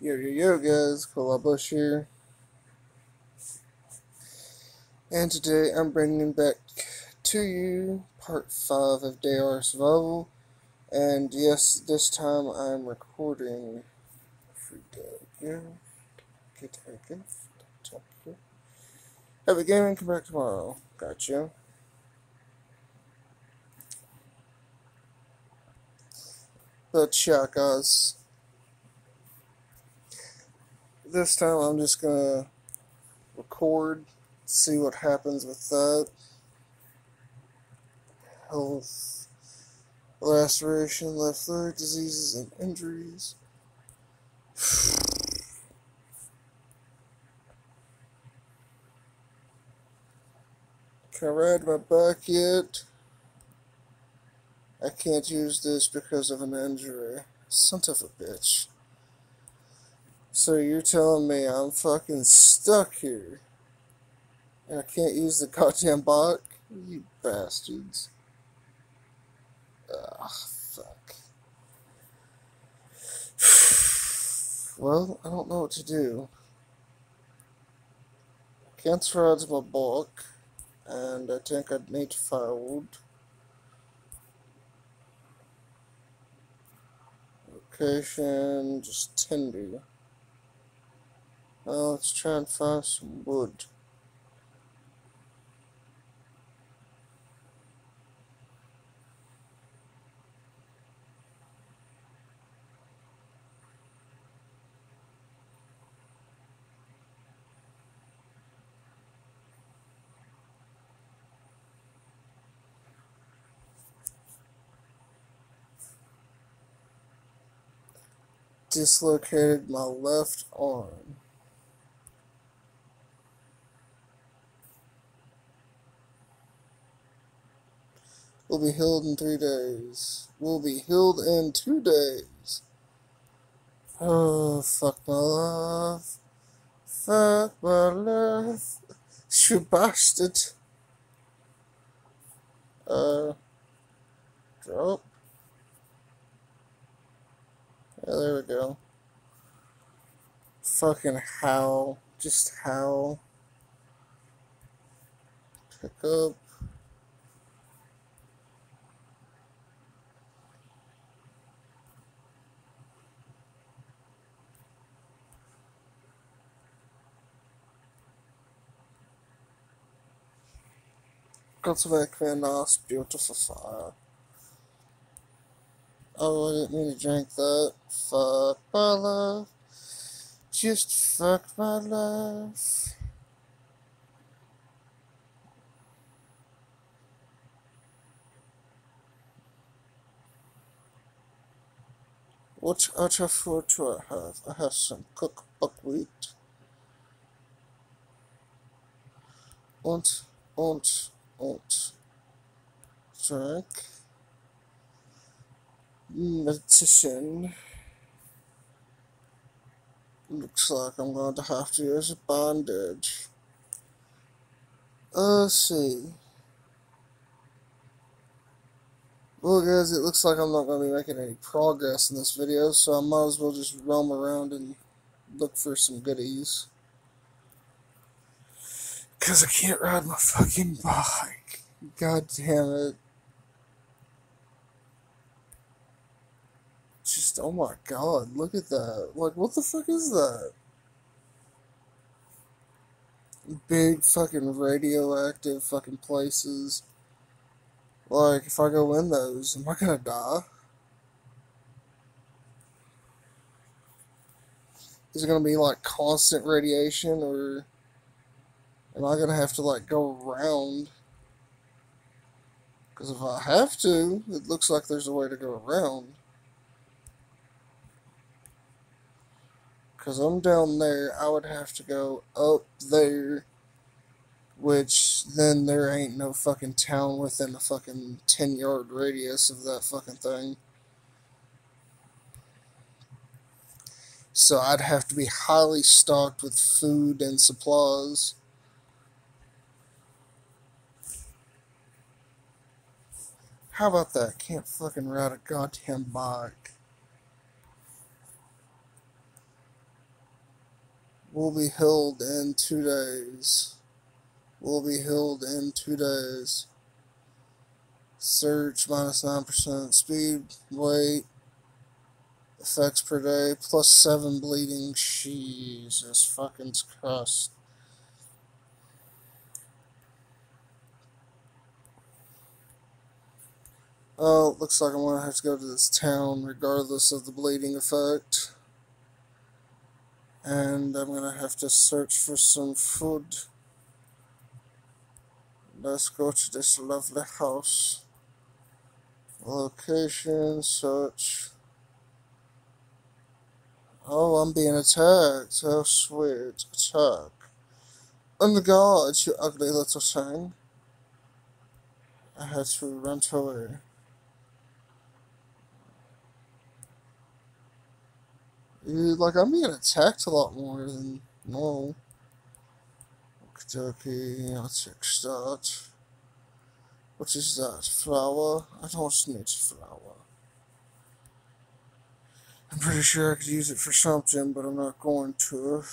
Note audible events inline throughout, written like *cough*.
Yo, yo, yo, guys, ColLaBush here. And today I'm bringing back to you part 5 of Day R Survival. And yes, this time I'm recording. Have a game and come back tomorrow. Gotcha. But yeah, guys. This time I'm just gonna record, see what happens with that. Health, laceration, left leg, diseases, and injuries. *sighs* Can I ride my bike yet? I can't use this because of an injury. Son of a bitch. So you're telling me I'm fucking stuck here. And I can't use the goddamn bot? You bastards. Ah, fuck. *sighs* Well, I don't know what to do. Cancer rod's my bulk, and I think I'd need firewood. Location, just tinder. Well, let's try and find some wood. Dislocated my left arm. Will be healed in three days. Will be healed in two days. Oh, fuck my life. Fuck my life. You bastard. Uh, drop. Yeah, there we go. Fucking how. Just how. Pick up. Weg nice, beautiful fire. Oh, I didn't mean to drink that. Fuck my life. Just fuck my life. What other food do I uh, have? I have some cooked buckwheat. Und, und, und. Drink. Meditation. Looks like I'm going to have to use a bandage. Uh, let's see. Well, guys, it looks like I'm not going to be making any progress in this video, so I might as well just roam around and look for some goodies. Because I can't ride my fucking bike. God damn it. Just, oh my god, look at that. Like, what the fuck is that? Big fucking radioactive fucking places. Like, if I go in those, am I gonna die? Is it gonna be like constant radiation, or am I gonna have to like go around? Because if I have to, it looks like there's a way to go around. Because I'm down there, I would have to go up there, which then there ain't no fucking town within a fucking 10 yard radius of that fucking thing. So I'd have to be highly stocked with food and supplies. How about that? Can't fucking ride a goddamn bike. will be healed in two days. Will be healed in two days. Search minus 9%. Speed, weight, effects per day, plus 7 bleeding. Jesus fucking Christ. Oh, looks like I'm going to have to go to this town regardless of the bleeding effect. And I'm going to have to search for some food. Let's go to this lovely house. Location, search. Oh, I'm being attacked. Oh, sweet. Attack. Oh my god, you ugly little thing. I had to run away. Like, I'm being attacked a lot more than normal. Okie I'll that. What is that? Flour? I don't need flour. I'm pretty sure I could use it for something, but I'm not going to.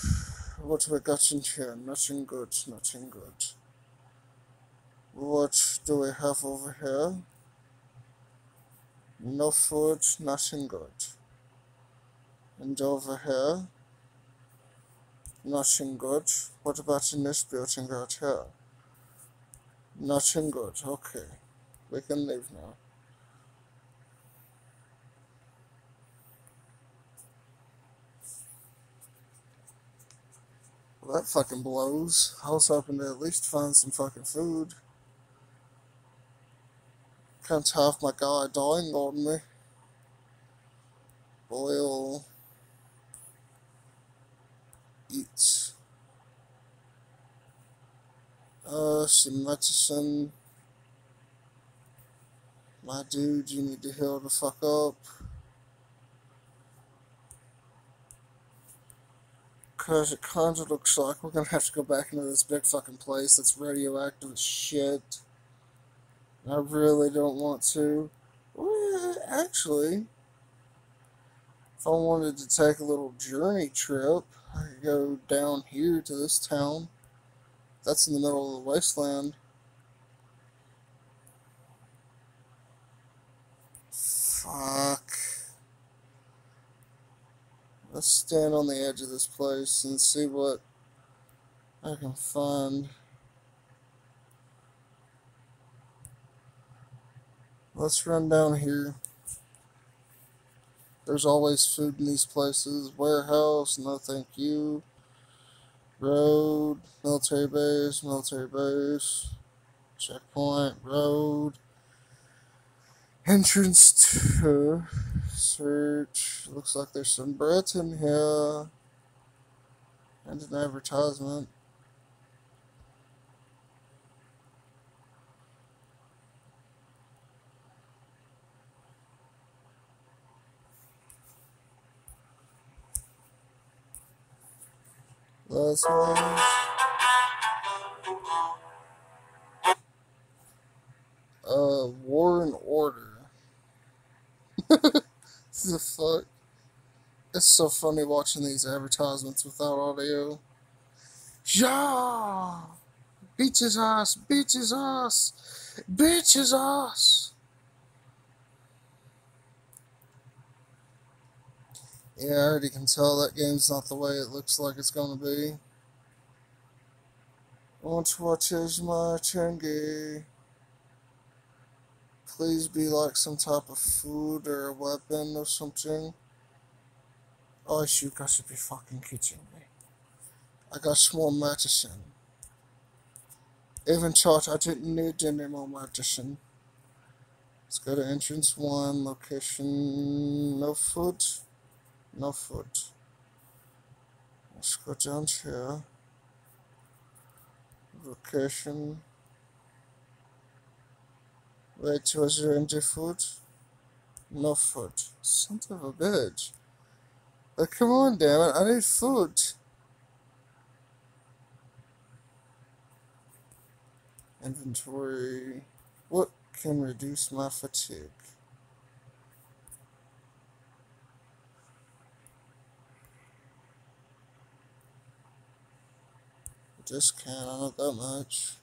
What have I got in here? Nothing good, nothing good. What do we have over here? No food, nothing good. And over here, nothing good. What about in this building right here? Nothing good. Okay. We can leave now. Well, that fucking blows. I was hoping to at least find some fucking food. Can't have my guy dying on me. Boil eats. Uh, medicine. My dude, you need to heal the fuck up. Cause it kinda looks like we're gonna have to go back into this big fucking place that's radioactive as shit. I really don't want to. Well, actually, if I wanted to take a little journey trip, I go down here to this town. That's in the middle of the wasteland. Fuck. Let's stand on the edge of this place and see what I can find. Let's run down here. There's always food in these places. Warehouse, no thank you. Road, military base, military base. Checkpoint, road. Entrance to search. Looks like there's some Brits in here. And an advertisement. One. Uh, War and Order. *laughs* the fuck? It's so funny watching these advertisements without audio. Yeah! Beaches us! Beaches us! Beaches us! Yeah, I already can tell that game's not the way it looks like it's gonna be. What watches my Chengi? Please be like some type of food or a weapon or something. Oh, you guys should be fucking kidding me. I got small medicine. Even thought I didn't need any more medicine. Let's go to entrance one, location, no food no food. Let's go down here. Location. Wait, was there empty food? No food. Son of a bitch. But come on, damn it, I need food. Inventory. What can reduce my fatigue? Just can't, I know that much.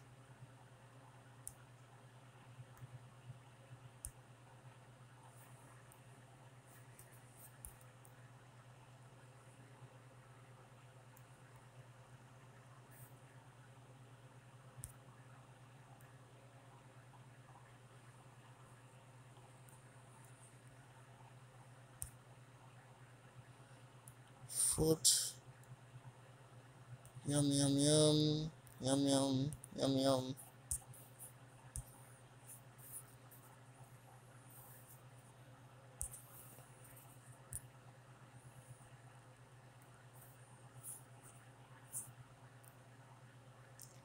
Foot. Yum, yum, yum. Yum, yum. Yum, yum.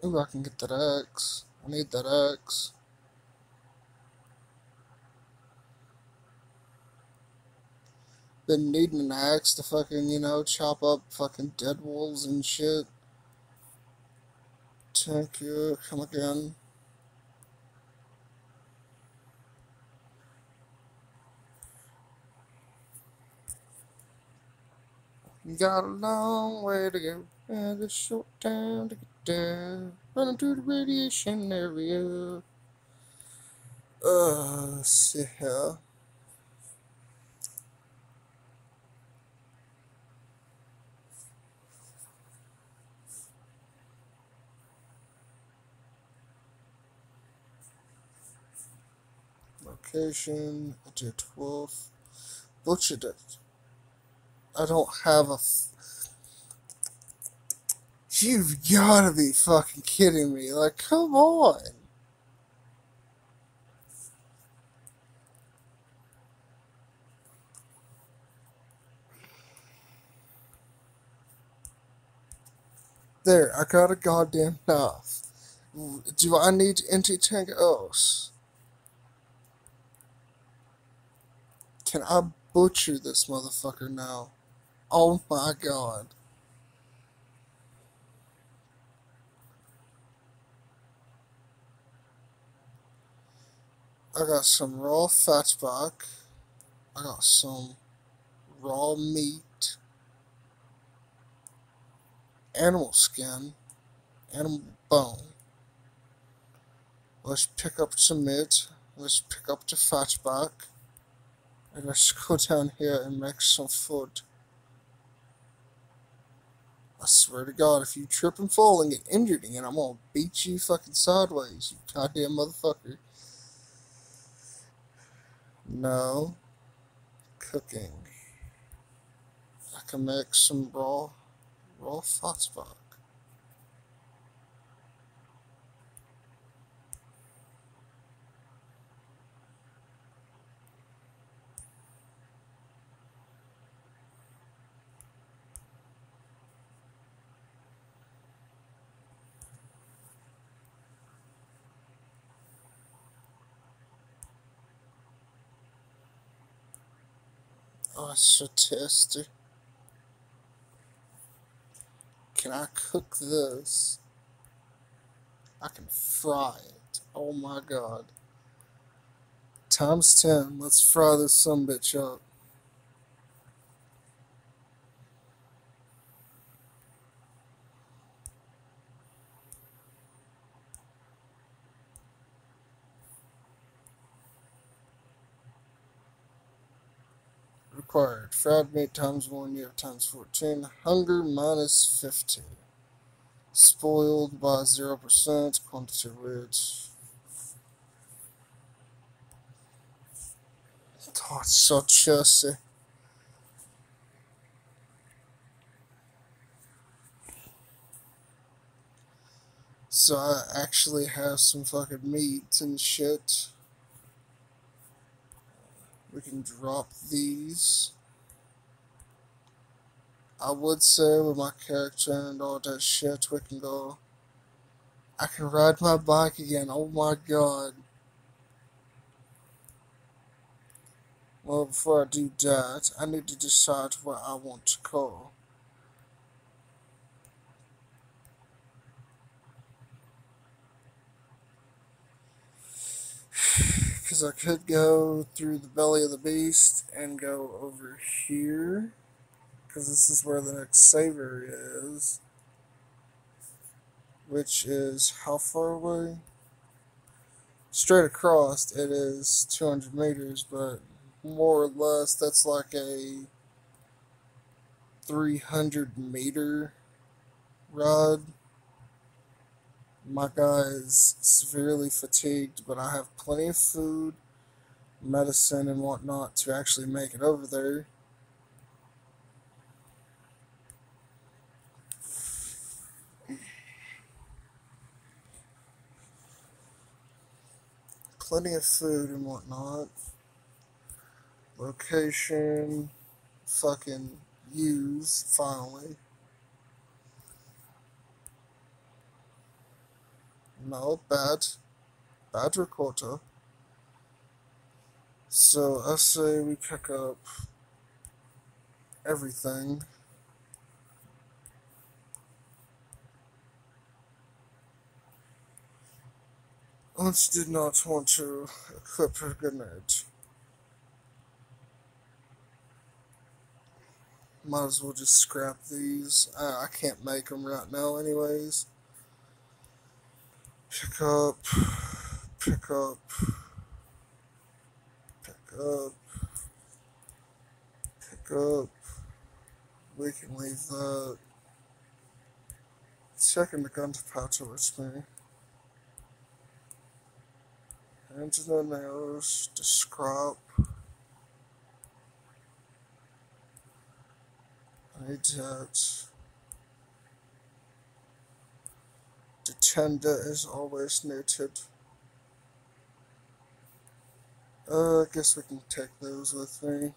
Ooh, I can get that X. I need that X. Been needing an axe to fucking, you know, chop up fucking dead wolves and shit. Thank you. Come again. You got a long way to go and a short time to get there. Running through the radiation area. Uh, see here. Location, to 12. Butchered it. I don't have a. You've gotta be fucking kidding me. Like, come on. There, I got a goddamn knife. Do I need anything oh, else? Can I butcher this motherfucker now? Oh my god. I got some raw fatback. I got some raw meat. Animal skin. Animal bone. Let's pick up some meat. Let's pick up the fatback. Let's go down here and make some food. I swear to God, if you trip and fall and get injured again, I'm gonna beat you fucking sideways, you goddamn motherfucker. No. Cooking. I can make some raw, raw fatback. So tasty. Can I cook this? I can fry it. Oh my god. Times 10. Let's fry this some bitch up. Required. Fried meat times 1, you have times 14. Hunger minus 50. Spoiled by 0%. Quantity rich. Oh, it's so juicy. So I actually have some fucking meat and shit. Can drop these. I would say with my character and all that shit, we can go. I can ride my bike again. Oh my god. Well, before I do that, I need to decide where I want to go. *sighs* *sighs* because I could go through the belly of the beast and go over here because this is where the next save area is. which is how far away? Straight across, it is 200 meters, but more or less, that's like a 300 meter ride. My guy is severely fatigued, but I have plenty of food, medicine, and whatnot to actually make it over there. Plenty of food and whatnot. Location, fucking use, finally. No, bad. Bad recorder. So I say we pick up everything. Once did not want to equip her grenade. Might as well just scrap these. I, I can't make them right now, anyways. Pick up, pick up, pick up, pick up. We can leave that. Checking the gun pouch towards me. Into the nails to scrap. I need that. The tender is always noted. Uh, I guess we can take those with me.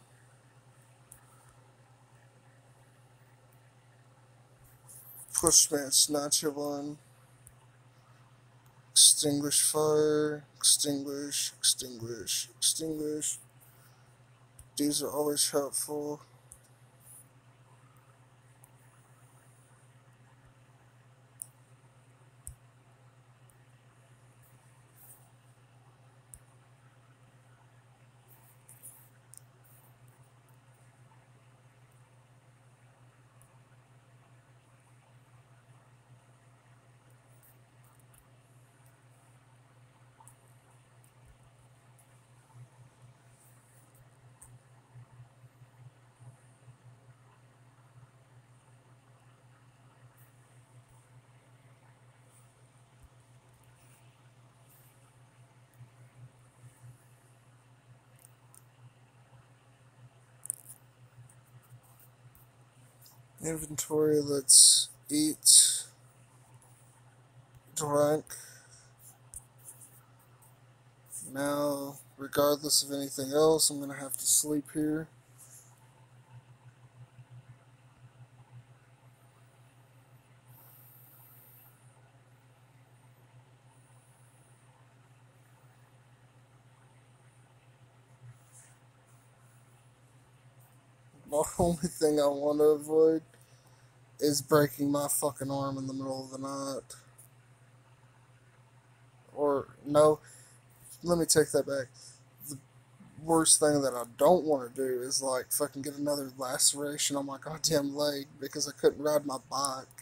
Pushman one. Extinguish fire, extinguish, extinguish, extinguish. These are always helpful. Inventory, let's eat, drink. Now, regardless of anything else, I'm going to have to sleep here. The only thing I want to avoid is breaking my fucking arm in the middle of the night. Or, no, let me take that back. The worst thing that I don't want to do is, like, fucking get another laceration on my goddamn leg because I couldn't ride my bike.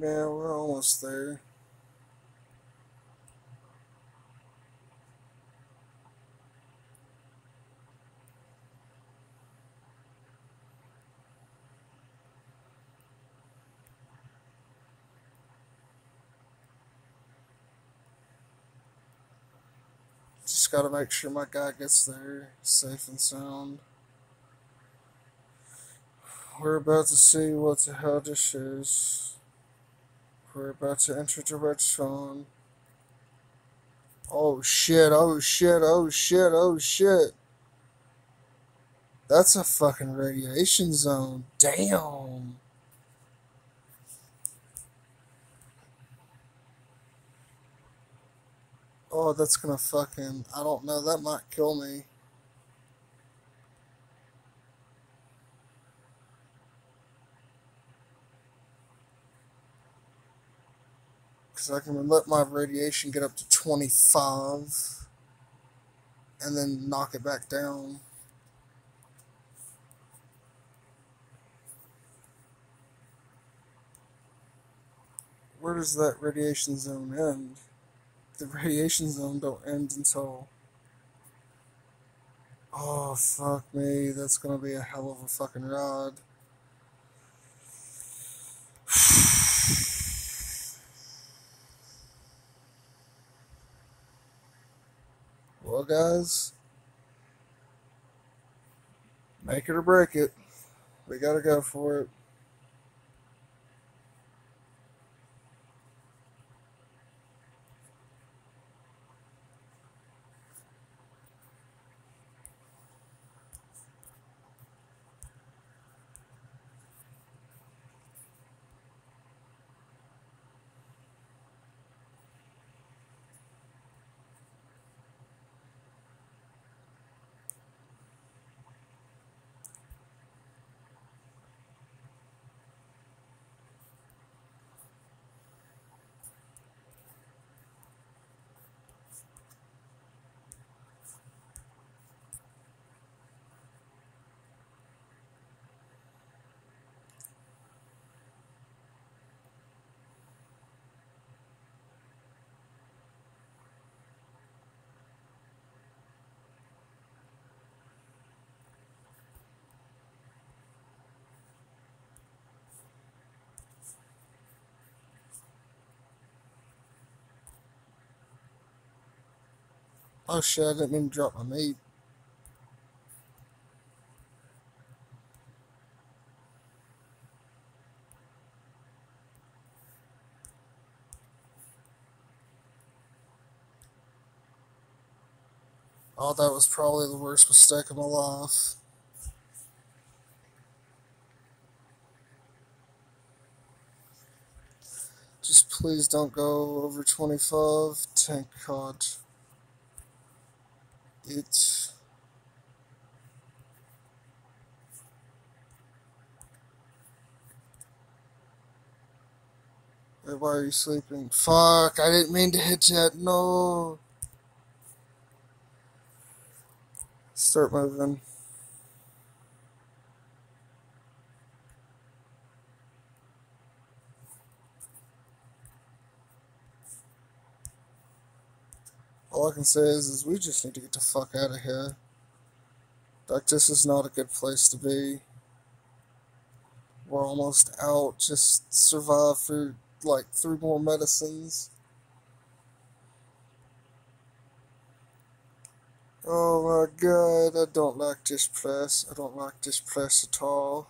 Yeah, we're almost there. Just gotta make sure my guy gets there safe and sound. We're about to see what the hell this is. We're about to enter the red zone. Oh shit, oh shit, oh shit, oh shit. That's a fucking radiation zone. Damn. Oh, that's gonna fucking. I don't know, that might kill me. Because I can let my radiation get up to 25 and then knock it back down. Where does that radiation zone end? The *laughs* radiation zone don't end until... Oh, fuck me. That's gonna be a hell of a fucking ride. *sighs* *sighs* *sighs* Well, guys, make it or break it. We gotta go for it. Oh shit, I didn't mean to drop my meat. Oh, that was probably the worst mistake of my life. Just please don't go over 25. Thank God. It's... Why are you sleeping? Fuck, I didn't mean to hit that. No. Start moving. All I can say is, is we just need to get the fuck out of here. Like, this is not a good place to be. We're almost out. Just survive for, like, three more medicines. Oh my god, I don't like this place. I don't like this place at all.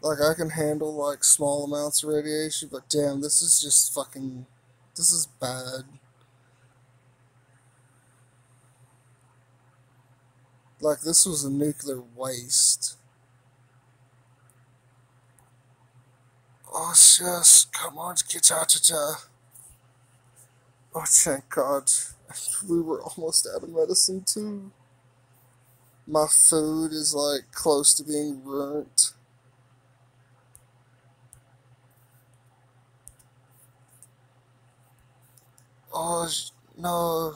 Like, I can handle, like, small amounts of radiation, but damn, this is just fucking... This is bad. Like, this was a nuclear waste. Oh, yes, come on, get out of there. Oh, thank God. *laughs* We were almost out of medicine, too. My food is, like, close to being burnt. Oh, no.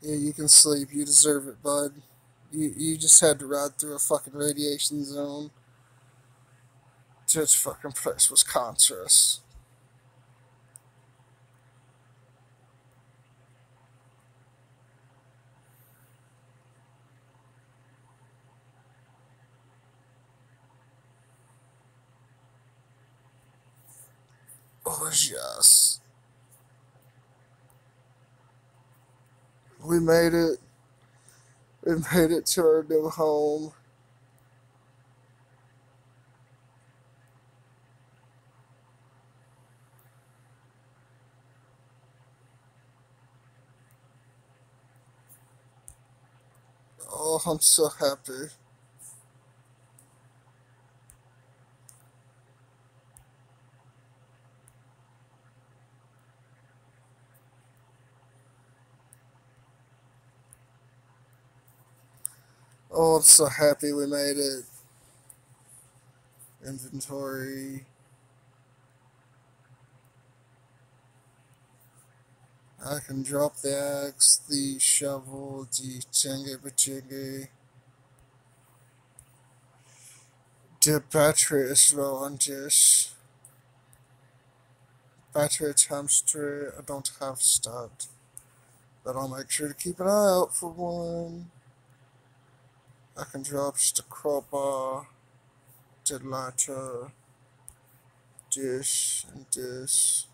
Yeah, you can sleep. You deserve it, bud. You, you just had to ride through a fucking radiation zone. This fucking place was cancerous. gorgeous. We made it. We made it to our new home. Oh, I'm so happy. Oh, I'm so happy we made it. Inventory. I can drop the axe, the shovel, the tenge bachinge. The battery is low on this. Battery times I don't have stat. But I'll make sure to keep an eye out for one. I can drop just a crowbar, the lighter, dish, and this.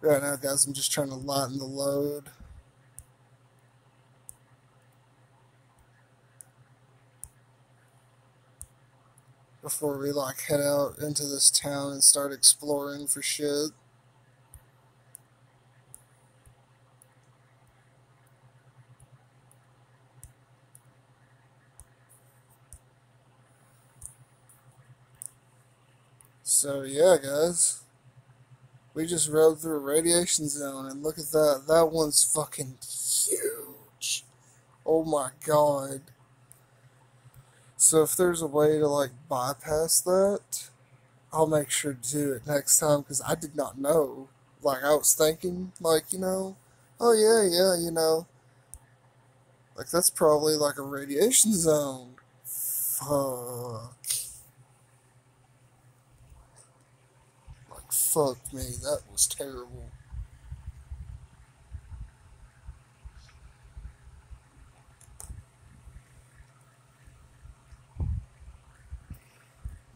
Right now, guys, I'm just trying to lighten the load. Before we like head out into this town and start exploring for shit. So yeah, guys. We just rode through a radiation zone, and look at that. That one's fucking huge. Oh my god. So if there's a way to, like, bypass that, I'll make sure to do it next time, because I did not know. Like, I was thinking, like, you know, oh yeah, yeah, you know. Like, that's probably like a radiation zone. Fuck. Fuck me, that was terrible.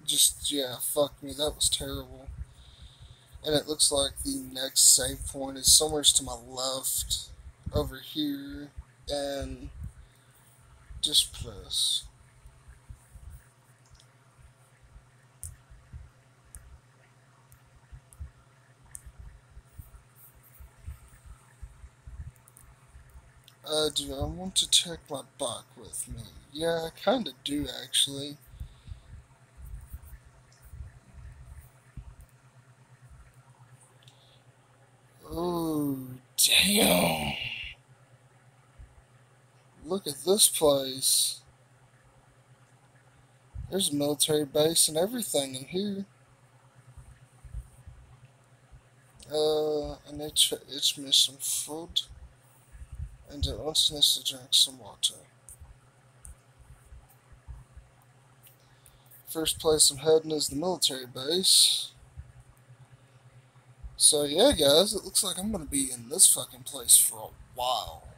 Just, yeah, fuck me, that was terrible. And it looks like the next save point is somewhere to my left, over here, and just press. Uh, do I want to take my bike with me? Yeah, I kinda do, actually. Oh, damn. Look at this place. There's a military base and everything in here. Uh, and it's, me some food and it also needs to drink some water. First place I'm heading is the military base. So yeah, guys, it looks like I'm to be in this fucking place for a while.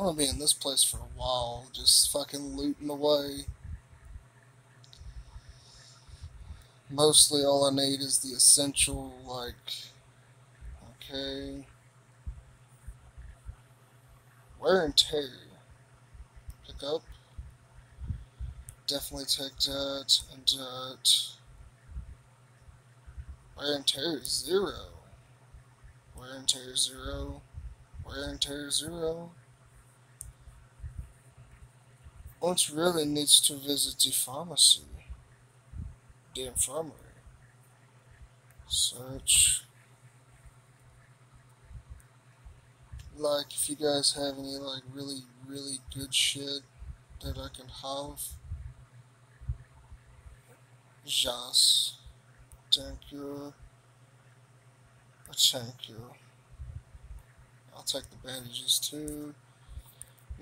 I'm gonna be in this place for a while, just fucking looting away. Mostly all I need is the essential, like, okay. Wear and tear. Pick up. Definitely take that and that. Wear and tear zero. Wear and tear zero. Wear and tear zero. One really needs to visit the pharmacy. The infirmary. Search. Like, if you guys have any, like, really, really good shit that I can have. Jas. Thank you. Thank you. I'll take the bandages too.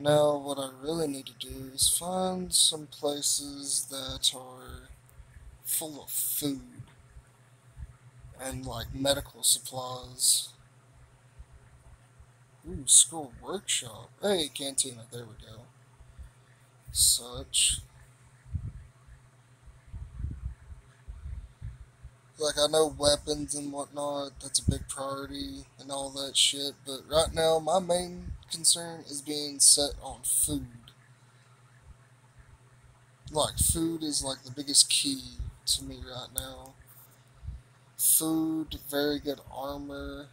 Now, what I really need to do is find some places that are full of food and like medical supplies. Ooh, school workshop. Hey, cantina, there we go. Such. Like I know weapons and whatnot, that's a big priority and all that shit, but right now my main concern is being set on food. like food is like the biggest key to me right now. Food, very good armor.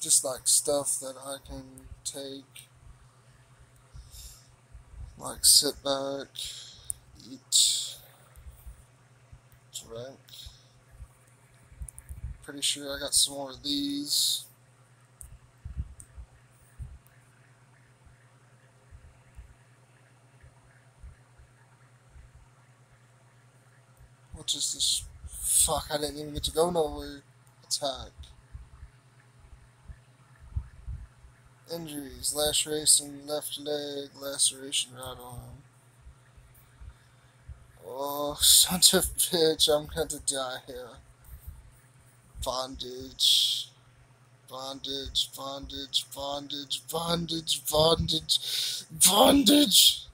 Just like stuff that I can take. Like sit back, eat, drink. Pretty sure I got some more of these. What is this? Fuck, I didn't even get to go nowhere. Attack. Injuries, laceration left leg, laceration right arm. Oh, son of a bitch, I'm gonna die here. Bondage. Bondage, bondage, bondage, bondage, bondage, bondage.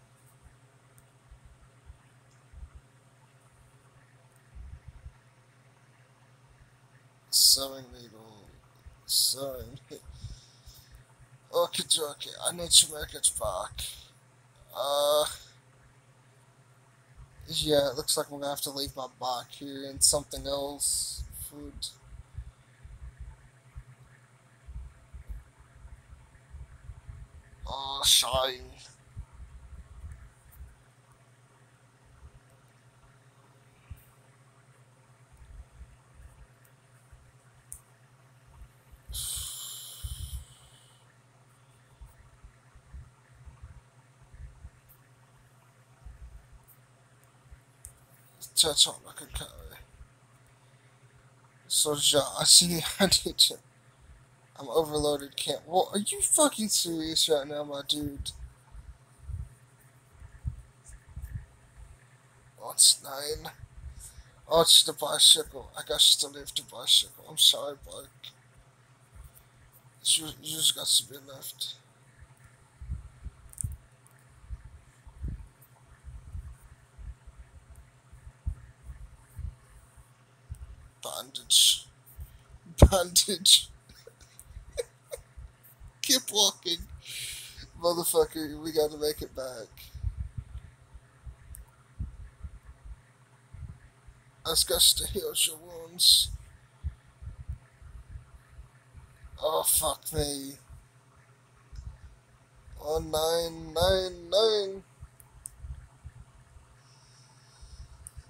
Sewing needle. Sewing Okay, okay, I need to make it back. Uh, yeah, it looks like I'm gonna have to leave my back here and something else. Food. Oh, shine. Can carry. So, I see I need to. I'm overloaded, can't. Well, are you fucking serious right now, my dude? Oh, it's nine. Oh, it's the bicycle. I got to leave the bicycle. I'm sorry, bike. You just got to be left. Bondage. Bondage. *laughs* Keep walking. Motherfucker, we gotta make it back. Ask us to heal your wounds. Oh, fuck me. Oh, nine, nine, nine.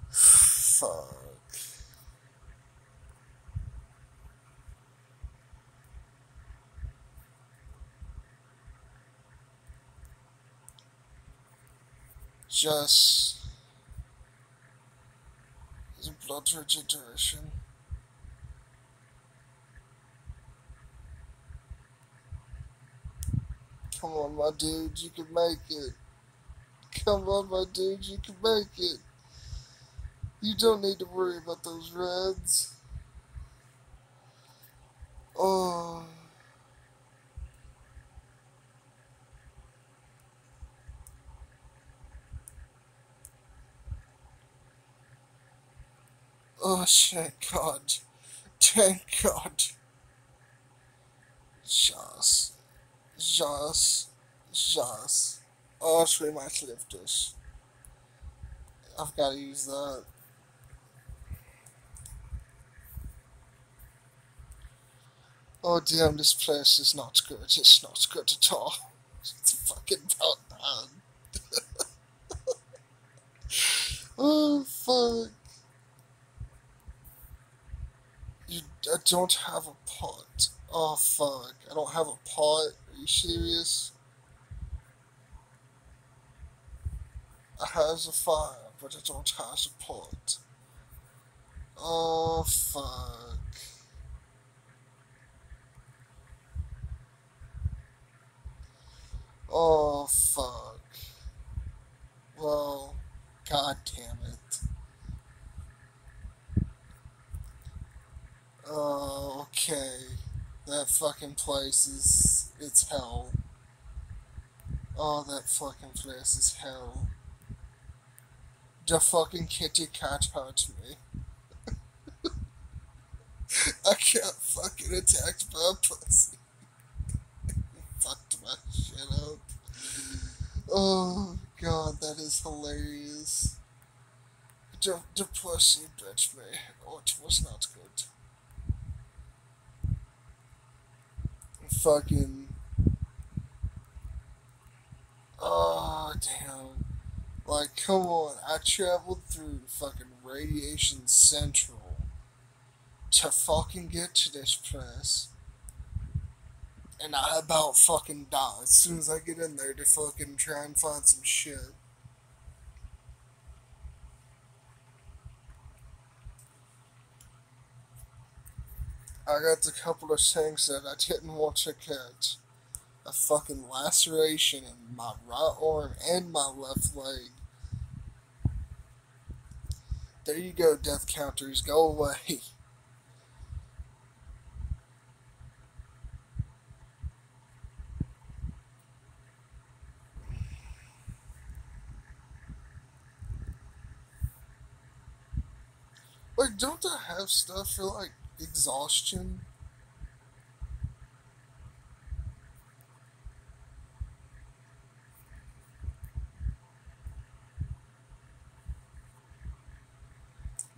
*sighs* Fuck. Just blood regeneration. Come on, my dude, you can make it. Come on, my dude, you can make it. You don't need to worry about those reds. Oh. Oh, thank God. Thank God. Just. Just. Just. Oh, three might lift this. I've got to use that. Oh damn, this place is not good. It's not good at all. It's fucking bad. *laughs* oh fuck. I don't have a pot. Oh fuck, I don't have a pot. Are you serious? I has a fire, but I don't have a pot. Oh fuck. Oh fuck. Well, god damn it. Oh, okay. That fucking place is. It's hell. Oh, that fucking place is hell. The fucking kitty cat hurt me. *laughs* I got fucking attacked by pussy. *laughs* Fucked my shit up. Oh god, that is hilarious. The, the pussy bit me. Oh, it was not good. Fucking. Oh, damn. Like, come on. I traveled through fucking Radiation Central to fucking get to this place and I about fucking die as soon as I get in there to fucking try and find some shit. I got a couple of things that I didn't want to catch. A fucking laceration in my right arm and my left leg. There you go, death counters. Go away. *laughs* Like, don't I have stuff for, like, exhaustion?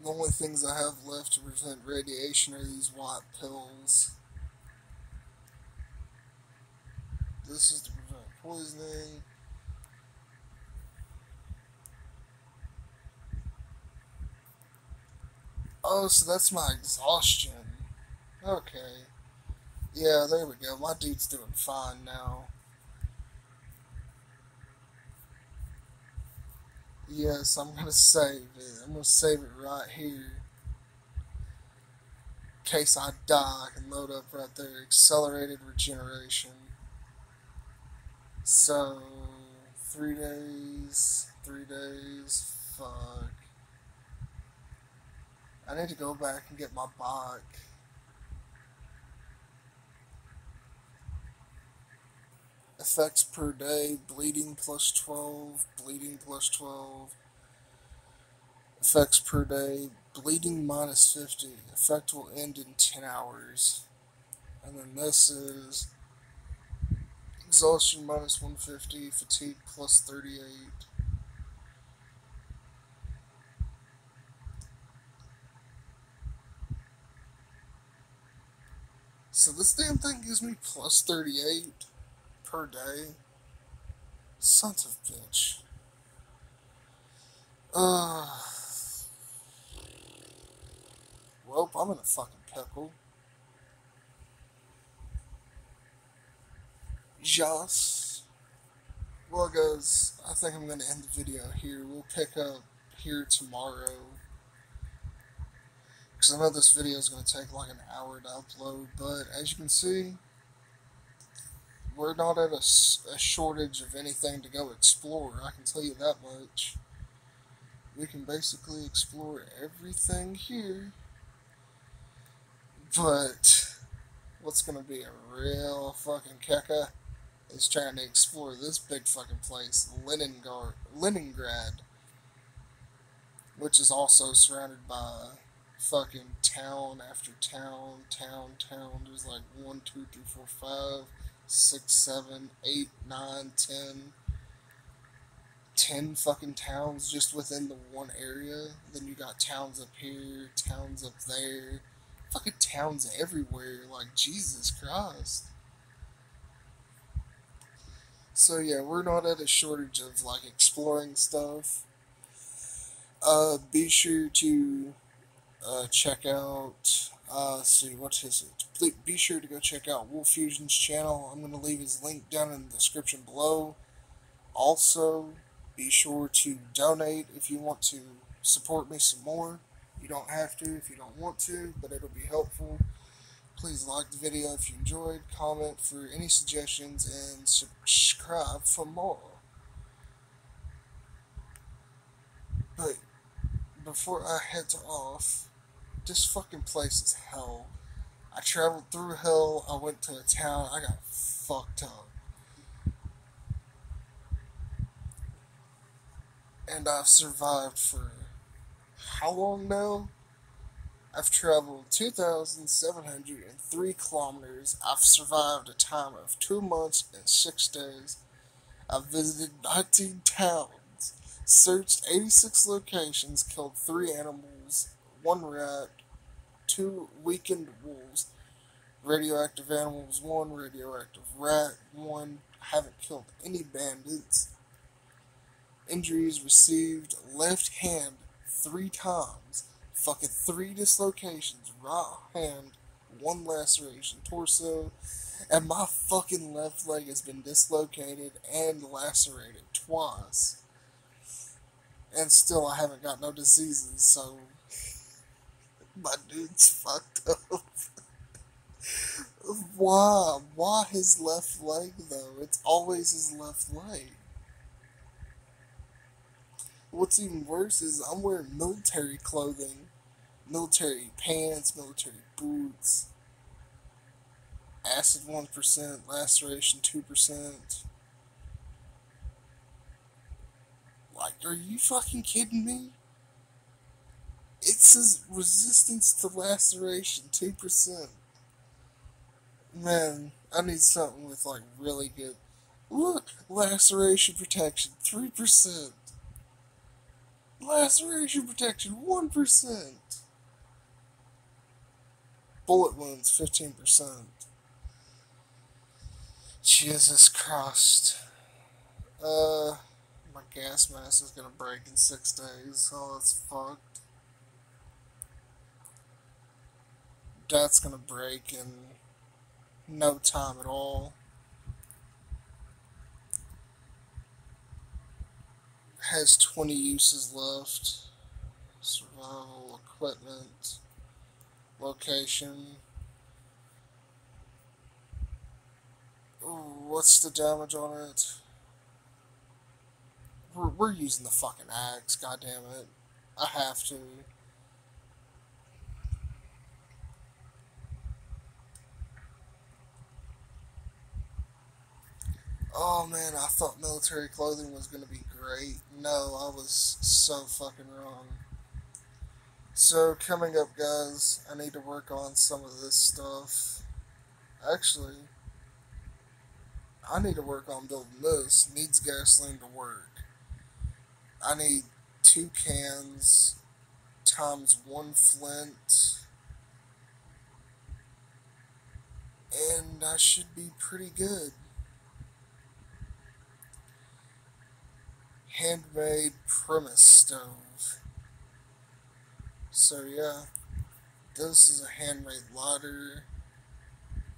The only things I have left to prevent radiation are these white pills. This is to prevent poisoning. Oh, so that's my exhaustion. Okay. Yeah, there we go. My dude's doing fine now. Yes, I'm gonna save it. I'm gonna save it right here. In case I die, I can load up right there. Accelerated regeneration. So, three days, three days, fuck. I need to go back and get my bike. Effects per day, bleeding plus 12, bleeding plus 12. Effects per day, bleeding minus 50. Effect will end in 10 hours. And then this is exhaustion minus 150, fatigue plus 38. So this damn thing gives me plus 38 per day. Sons of bitch. Uh, well, I'm in a fucking pickle. Just. Well, guys, I think I'm going to end the video here. We'll pick up here tomorrow. Because I know this video is going to take like an hour to upload, but as you can see, we're not at a, a, shortage of anything to go explore, I can tell you that much. We can basically explore everything here, but what's going to be a real fucking keka is trying to explore this big fucking place, Leningrad, Leningrad which is also surrounded by fucking town after town, town, town. There's like one, two, three, four, five, six, seven, eight, nine, ten. Ten fucking towns just within the one area. Then you got towns up here, towns up there. Fucking towns everywhere. Like, Jesus Christ. So yeah, we're not at a shortage of like exploring stuff. Uh, be sure to uh, check out, uh, see, what is it? Be sure to go check out Wolfusion's channel. I'm going to leave his link down in the description below. Also, be sure to donate if you want to support me some more. You don't have to if you don't want to, but it'll be helpful. Please like the video if you enjoyed, comment for any suggestions, and subscribe for more. But before I head off, this fucking place is hell. I traveled through hell. I went to a town. I got fucked up. And I've survived for how long now? I've traveled 2,703 kilometers. I've survived a time of two months and six days. I've visited 19 towns, searched 86 locations, killed three animals, one rat, two weakened wolves, radioactive animals, one radioactive rat, one. Haven't killed any bandits. Injuries received left hand three times, fucking three dislocations, right hand, one laceration, torso, and my fucking left leg has been dislocated and lacerated twice. And still, I haven't got no diseases, so my dude's fucked up. Why? Why his left leg though? It's always his left leg. What's even worse is I'm wearing military clothing, military pants, military boots, acid 1%, laceration 2%. Like, are you fucking kidding me? It says resistance to laceration 2%. Man, I need something with like really good. Look, laceration protection, 3%. Laceration protection, 1%. Bullet wounds, 15%. Jesus Christ. Uh, my gas mask is gonna break in six days, Oh, it's fucked. That's gonna break in no time at all. Has 20 uses left. Survival, equipment, location. Ooh, what's the damage on it? We're, we're using the fucking axe, God damn it! I have to. Oh man, I thought military clothing was gonna be great. No, I was so fucking wrong. So, coming up, guys, I need to work on some of this stuff. Actually, I need to work on building this. Needs gasoline to work. I need two cans times one flint. And I should be pretty good. Handmade primus stove. So yeah, this is a handmade lighter.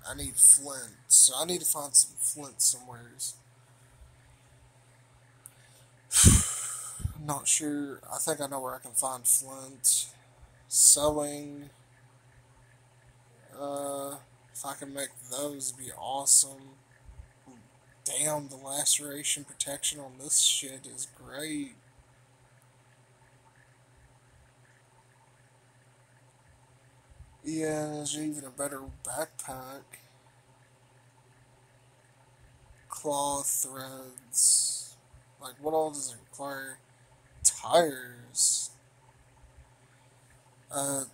I need flint, so I need to find some flint somewheres. *sighs* Not sure. I think I know where I can find flint. Sewing. Uh, if I can make those, be awesome. Damn, the laceration protection on this shit is great. Yeah, there's even a better backpack. Cloth threads. Like, what all does it require? Tires. Uh,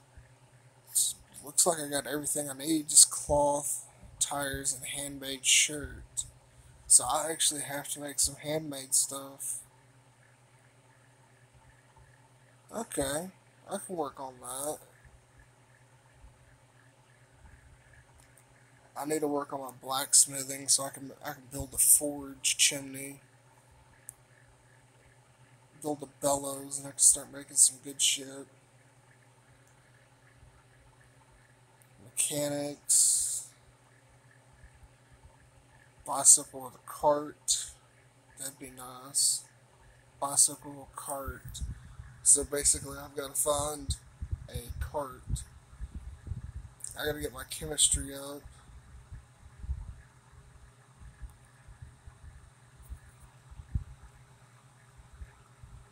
looks like I got everything I need. Just cloth, tires, and handmade shirt. So I actually have to make some handmade stuff. Okay, I can work on that. I need to work on my blacksmithing so I can I can build a forge chimney. Build the bellows and I can start making some good shit. Mechanics bicycle cart. That'd be nice. Bicycle cart. So basically, I've got to find a cart. I gotta get my chemistry up.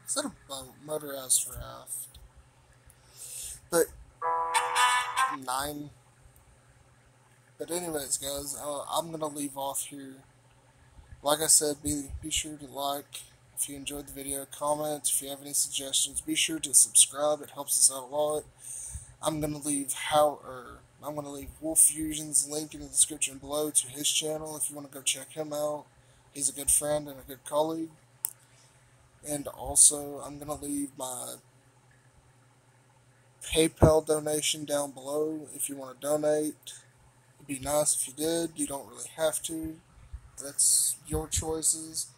Is that a boat? Motorized raft. But nine but anyways, guys, uh, I'm gonna leave off here. Like I said, be be sure to like if you enjoyed the video, comment if you have any suggestions. Be sure to subscribe; it helps us out a lot. I'm gonna leave how or I'm gonna leave Wolfusion's link in the description below to his channel if you want to go check him out. He's a good friend and a good colleague. And also, I'm going to leave my PayPal donation down below if you want to donate. Be nice if you did. You don't really have to. That's your choices.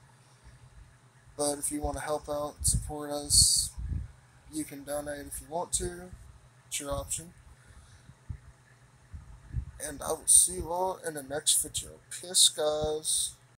But if you want to help out, and support us, you can donate if you want to. It's your option. And I will see you all in the next video. Peace, guys.